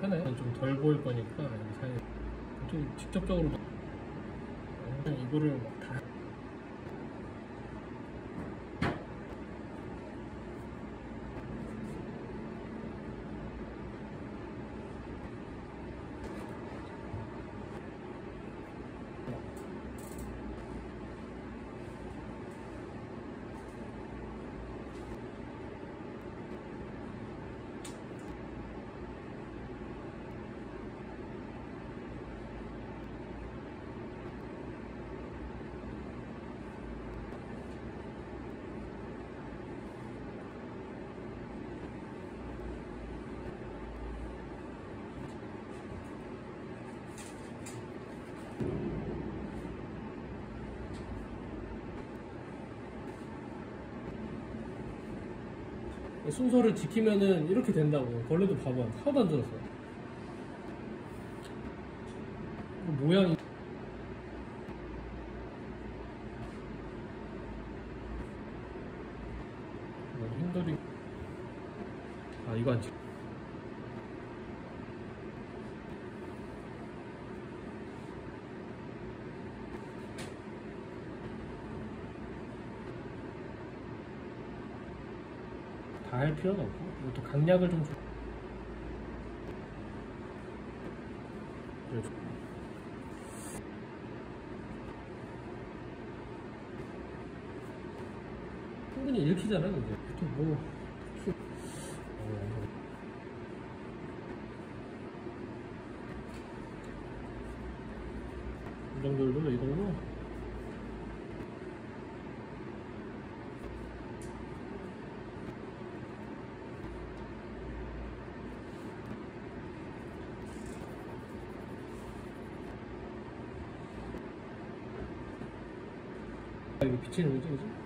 편해. 좀 덜 보일 거니까 여기 사이 좀 직접적으로 이거를 막 다. 순서를 지키면은 이렇게 된다고. 벌레도 봐봐. 하나도 안 들었어. 모양이. 어, 핸들이. 아, 이거 안 찍. 다할 필요는 없고 이것도 강약을 좀. 충분히 읽히잖아 근데 보통 뭐 수- 어, 이 정도로 이 정도 이거 비치는 거지 그지?